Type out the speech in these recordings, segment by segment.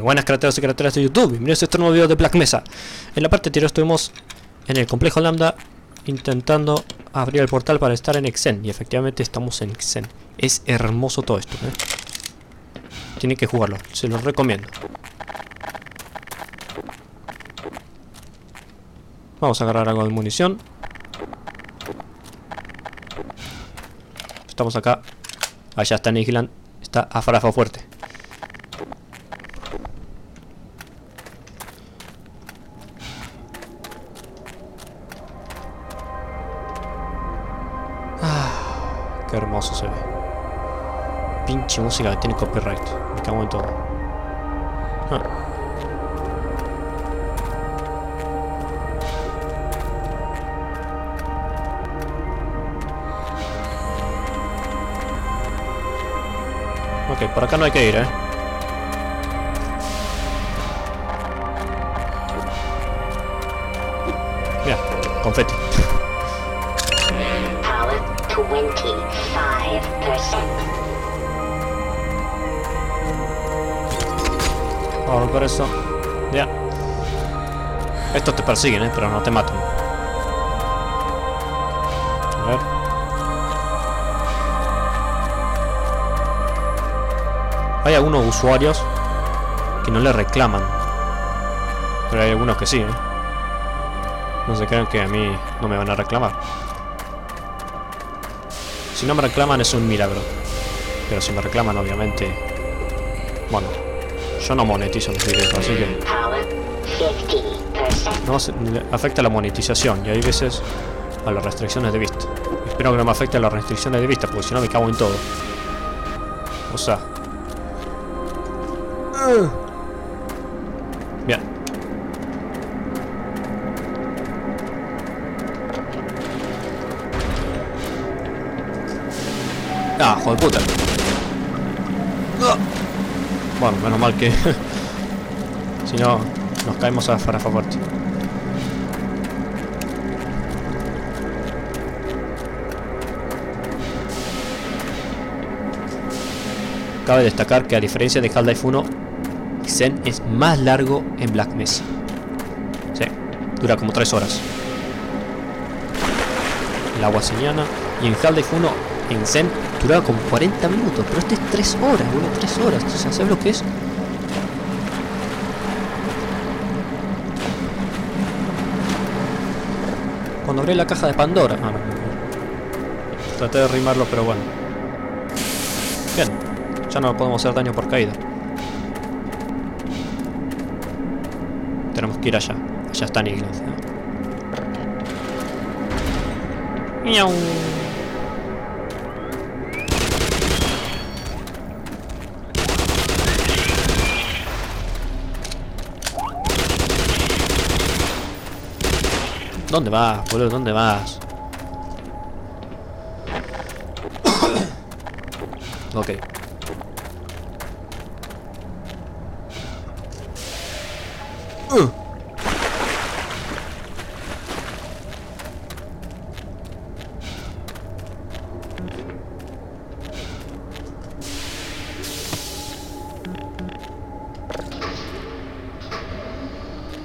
Buenas carreteras y carreteras de YouTube, bienvenidos a este nuevo video de Black Mesa. En la parte anterior estuvimos en el complejo Lambda intentando abrir el portal para estar en Xen. Y efectivamente estamos en Xen. Es hermoso todo esto, ¿eh? Tienen que jugarlo, se los recomiendo. Vamos a agarrar algo de munición. Estamos acá. Allá está Nigiland. Está Afarafa fuerte. Tiene copyright. Me cago en todo. Ah. Ok, por acá no hay que ir, eh. Por eso. Ya. Estos te persiguen, eh, pero no te matan. A ver. Hay algunos usuarios que no le reclaman. Pero hay algunos que sí, ¿eh? No se crean que a mí no me van a reclamar. Si no me reclaman es un milagro. Pero si me reclaman, obviamente... Bueno, yo no monetizo los así que... Power 50%. No afecta la monetización y hay veces a las restricciones de vista. Espero que no me afecte a las restricciones de vista, porque si no me cago en todo. O sea. Bueno, menos mal que si no, nos caemos a Farafa fuerte. Cabe destacar que a diferencia de Half-Life 1, Zen es más largo en Black Mesa. Sí, dura como 3 horas. El agua se llana. Y en Half-Life 1, en Zen, duraba como 40 minutos. Pero este es 3 horas, boludo, 3 horas. O sea, ¿sabes lo que es? Abrí la caja de Pandora. Ah, no, no, no. Traté de rimarlo, pero bueno. Bien. Ya no podemos hacer daño por caída. Tenemos que ir allá. Allá está. ¿eh? Miau. ¿Dónde vas, boludo? ¿Dónde vas? ok. Uh.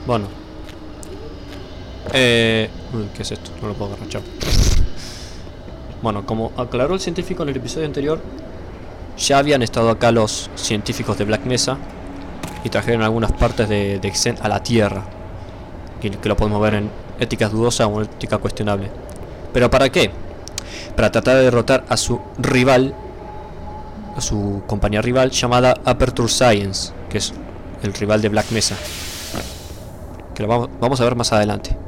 Bueno. Eh... ¿qué es esto? No lo puedo agarrar. Bueno, como aclaró el científico en el episodio anterior, ya habían estado acá los científicos de Black Mesa y trajeron algunas partes de, Xen a la Tierra. Que lo podemos ver en éticas dudosas o ética cuestionable. ¿Pero para qué? Para tratar de derrotar a su rival, a su compañía rival llamada Aperture Science, que es el rival de Black Mesa. Que lo vamos a ver más adelante.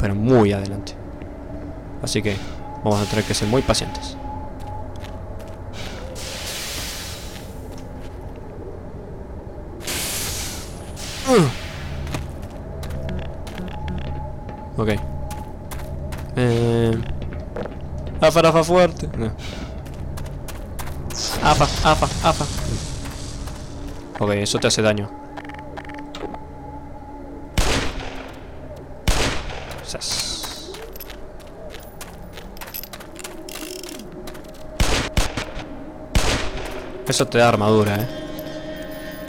Pero muy adelante. Así que vamos a tener que ser muy pacientes. Ok. Eh... Afa, afa fuerte. No. Afa, afa, afa. Ok, eso te hace daño. Sas. Eso te da armadura, eh.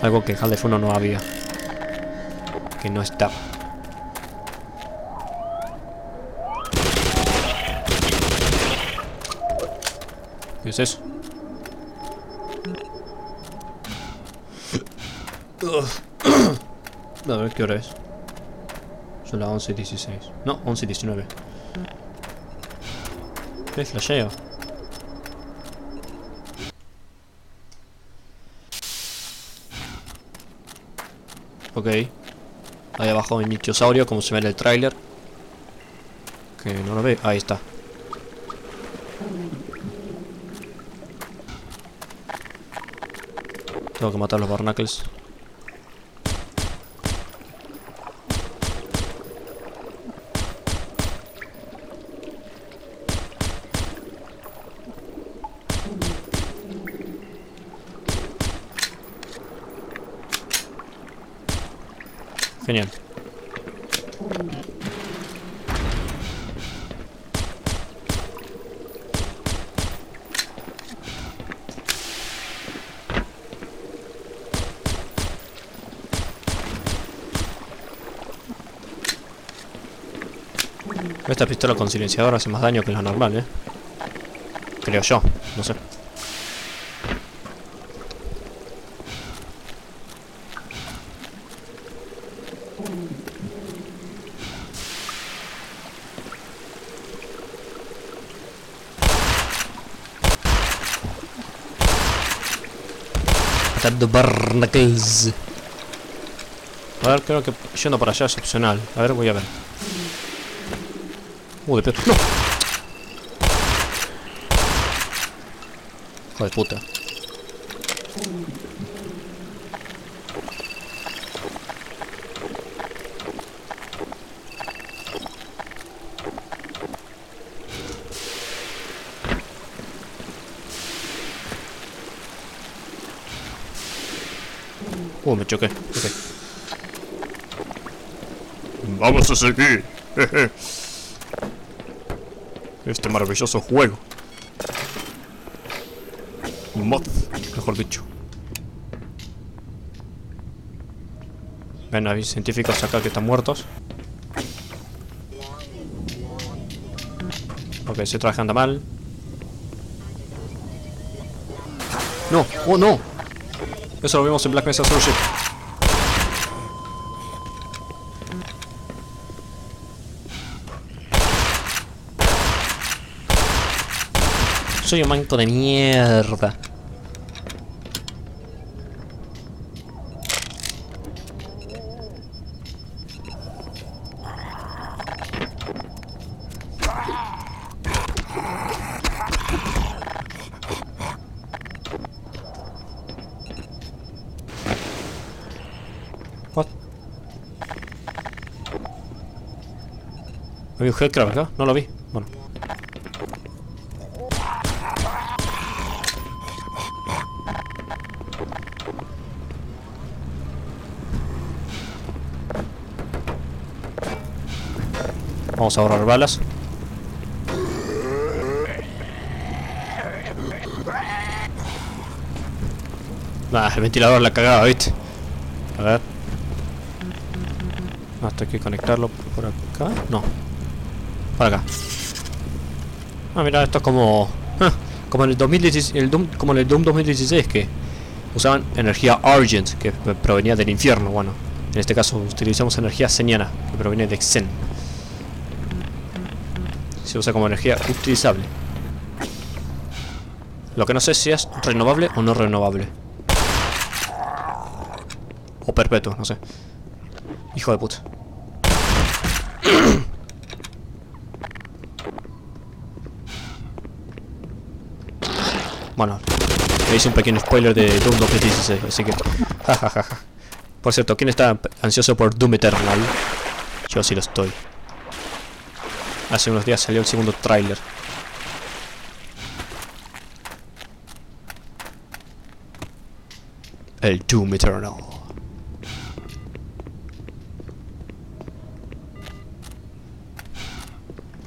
Algo que en Half-Life 1 no había. Que no estaba. ¿Qué es eso? A ver qué hora es. Son las 11 y 16. No, 11 y 19. ¿Qué flasheo? Ok. Ahí abajo hay Nichosaurio, como se ve en el tráiler. Que no lo ve. Ahí está. Tengo que matar los barnacles. Genial. Esta pistola con silenciador hace más daño que la normal, ¿eh? Creo yo, no sé. Matando barnacles. A ver, creo que yendo para allá es opcional. A ver, voy a ver. Uh, de. ¡No! Hijo de puta. Uh, me choqué. Ok. Vamos a seguir. Este maravilloso juego. Mod, mejor dicho. Ven, hay científicos acá que están muertos. Ok, se trabajando mal. No, oh no. Eso lo vimos en Black Mesa Solo Ship. Soy un manto de mierda. ¿Había un headcrab acá? No lo vi. Bueno. Vamos a ahorrar balas. Nah, el ventilador la cagaba, ¿viste? A ver. Hasta hay que conectarlo por acá. No. Por acá. Ah, mira, esto es como... ah, como en el 2016, el Doom, como en el Doom 2016 que usaban energía Argent, que provenía del infierno. Bueno, en este caso utilizamos energía seniana, que proviene de Xen. Se usa como energía utilizable. Lo que no sé si es renovable o no renovable. O perpetuo, no sé. Hijo de puta. Bueno, hice un pequeño spoiler de Doom 2016, así que... jajajaja. Por cierto, ¿quién está ansioso por Doom Eternal? Yo sí lo estoy. Hace unos días salió el segundo tráiler. El Doom Eternal.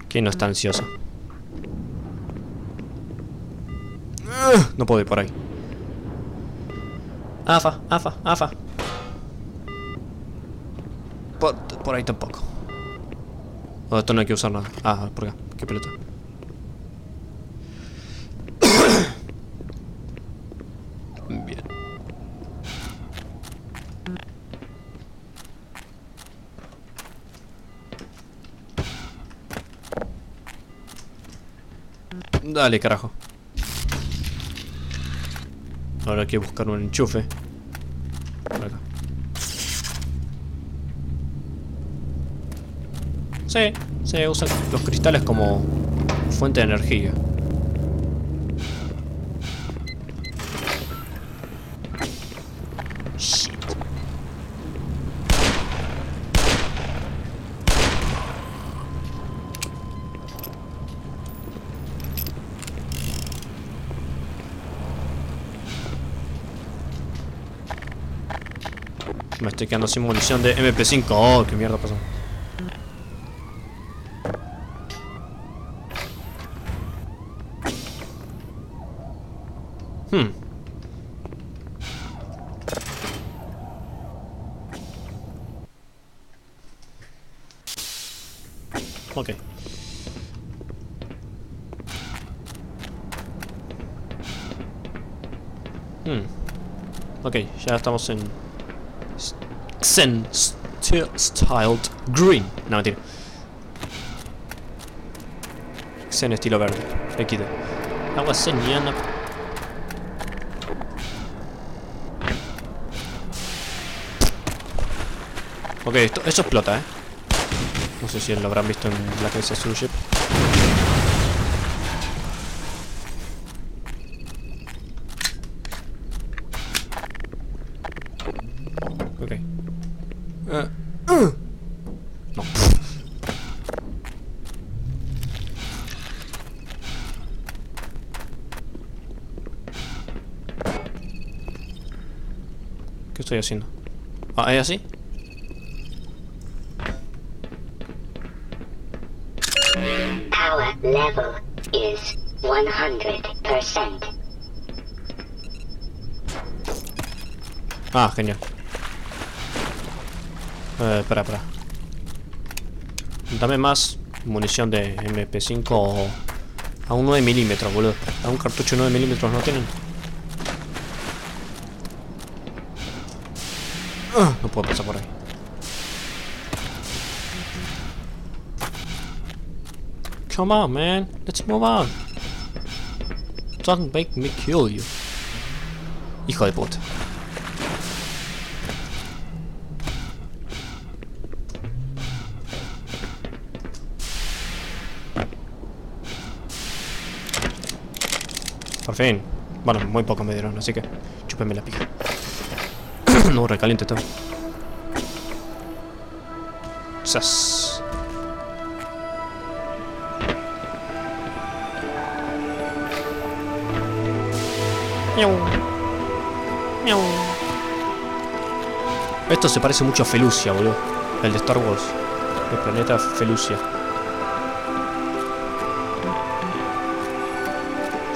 ¿Quién no está ansioso? Ugh, No puedo ir por ahí. AFA, AFA, AFA. Por, por ahí tampoco. Esto no hay que usar nada. Ah, por acá. Qué pelota. Bien. Dale, carajo. Ahora hay que buscar un enchufe. Por acá. Sí, se usan los cristales como fuente de energía. Me estoy quedando sin munición de MP5. Oh, qué mierda pasó. Hmm. Ok. Hmm. Ya estamos en Sti- Styled Green. No, mentira. Zen estilo verde. XD. Agua seniana. Ok, esto, explota, eh. No sé si lo habrán visto en Black Mesa Ship. Ok. Eh, uh. No. ¿Qué estoy haciendo? Ah, ¿es así? Power level is 100%. Ah, genial. Eh, espera, espera. Dame más munición de MP5 o a un 9 milímetros, boludo. A un cartucho 9 milímetros no tienen. Ah, no puedo pasar por ahí. Come on, man. Let's move on. Don't make me kill you. Hijo de puta. Por fin. Bueno, muy poco me dieron, así que chúpenme la pija. no, recaliente todo. Esto se parece mucho a Felucia, boludo. El de Star Wars. El planeta Felucia.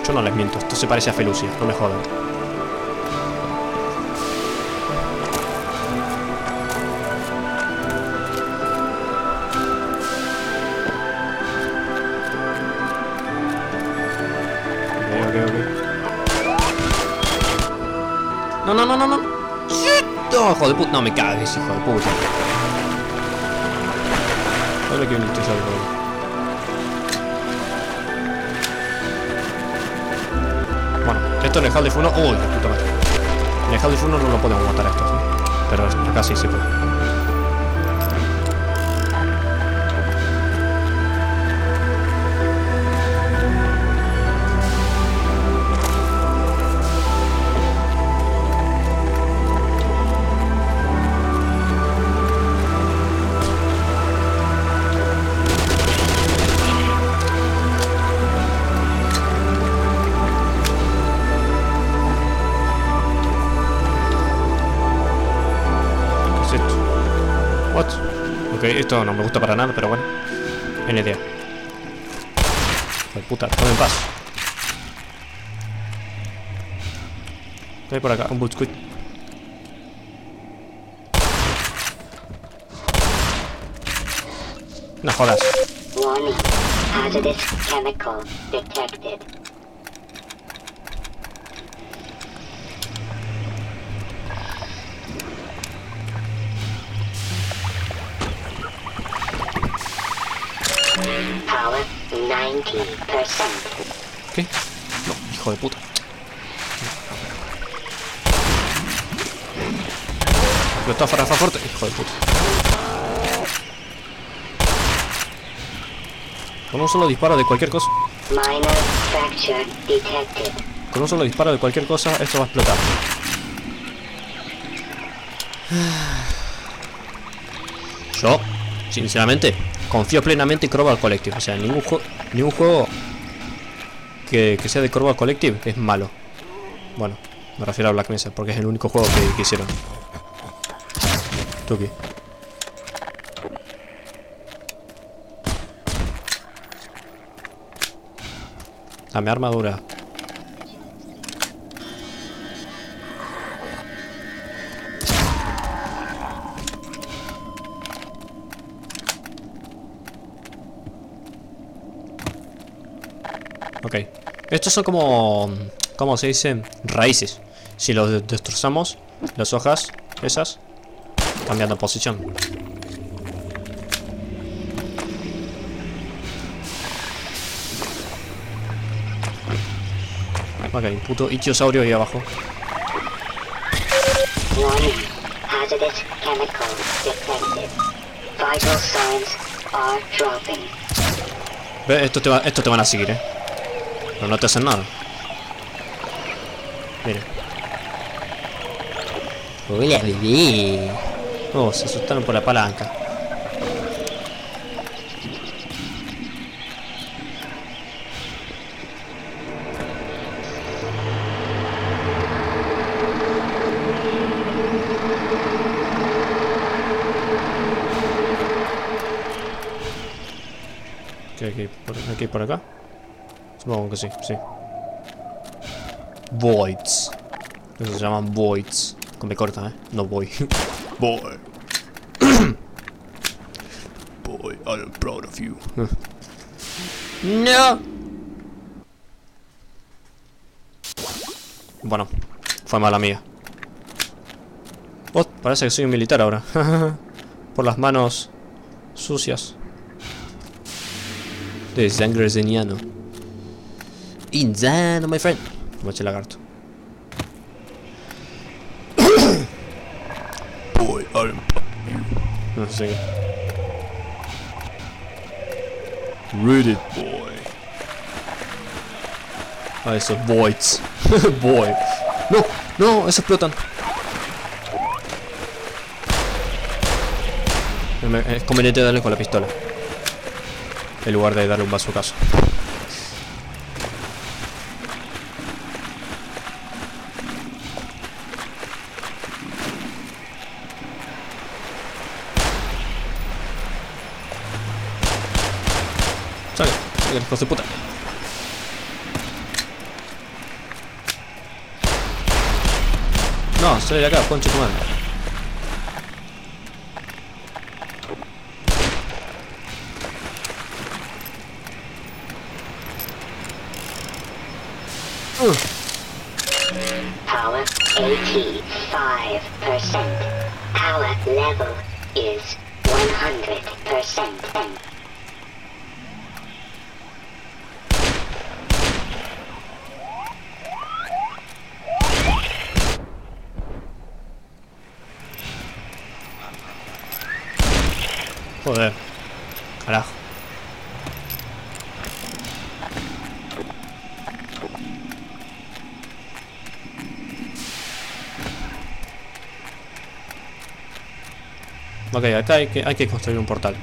Yo no les miento, esto se parece a Felucia, no me jodan. No, no, no, no, no. No, hijo de puta. No me cagues, hijo de puta. Ahora que viniste ya, bro. Bueno, esto en el Half-Life 1... ¡Uy, la puta madre! En el Half-Life 1 no lo podemos matar a esto, ¿sí? Pero acá sí se puede. Eh, esto no me gusta para nada, pero bueno. NDA. Joder, puta, ponme en paz. Estoy por acá, un butsquit. No jodas. Warning. Hazardous chemical detected. ¿Qué? No, hijo de puta. Lo está fuera fuerte, hijo de puta. Con un solo disparo de cualquier cosa. Con un solo disparo de cualquier cosa, esto va a explotar. Yo, sinceramente, confío plenamente en Crowbar Collective. O sea, ningún, jue- ningún juego que, que sea de Crowbar Collective es malo. Bueno, me refiero a Black Mesa, porque es el único juego que, que hicieron. Tuki. Dame armadura. Ok. Estos son como... ¿Cómo se dice? Raíces. Si los de- destrozamos, las hojas, esas, cambian de posición. Ok, un puto ichiosaurio ahí abajo. Ve, Esto te, va, esto te van a seguir, eh. Pero no te hacen nada. Mira. Hola, bebé. Oh, se asustaron por la palanca. ¿Qué hay por, ir por acá? Supongo que sí, sí. Voids. Eso se llaman voids. Con me corta, eh. No voy. Boy. Boy, I am proud of you. no. Bueno, fue mala mía. Oh, parece que soy un militar ahora. por las manos sucias de sangre zeniano. Insano, my friend. Moche lagarto. Boy, I'm No sé. Read it, boy. Ah, esos voids. boy. No, no, esos explotan. Es conveniente darle con la pistola. En lugar de darle un bazucazo. Sale, sale, hijo de puta. No, sale de acá, concha tu madre. Power 85%. Power level is 100%. Joder. Carajo. Ok, acá hay que, hay que construir un portal.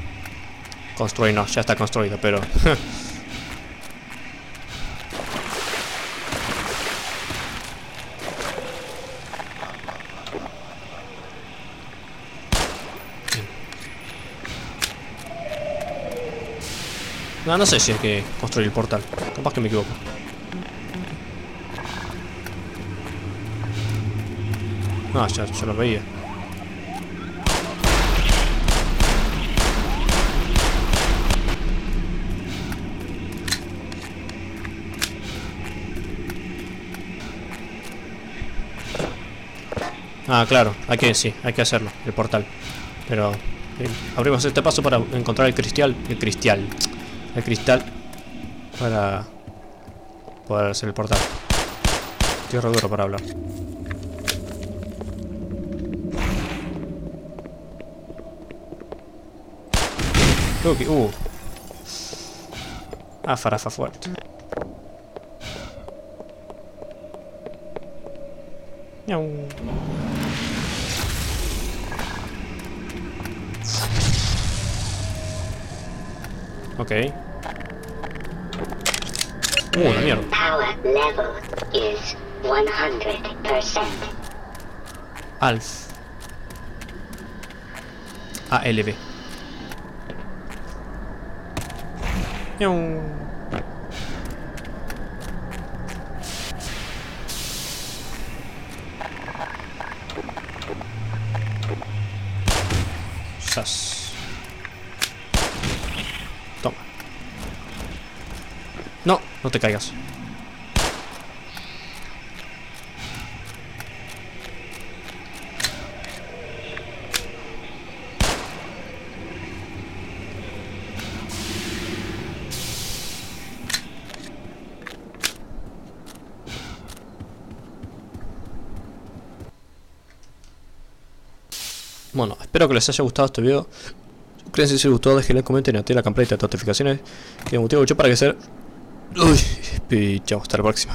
Construir no, ya está construido, pero... No, no sé si hay que construir el portal. Capaz que me equivoco. No, ya, ya lo veía. Ah, claro, hay que, sí, hay que hacerlo, el portal. Pero eh, abrimos este paso para encontrar el cristal, el cristal, el cristal para poder hacer el portal. Tierra duro para hablar. Que, uh. Ah, farafa fuerte. Miau. Ok. Uh, la mierda. Power level is 100%. Alf. ALB. Sas. No, te caigas. Bueno, espero que les haya gustado este video. Suscríbanse si les gustó, déjenle comenten y activen la campanita de notificaciones. Que motivo mucho para que ser. Uy, chao, hasta la próxima.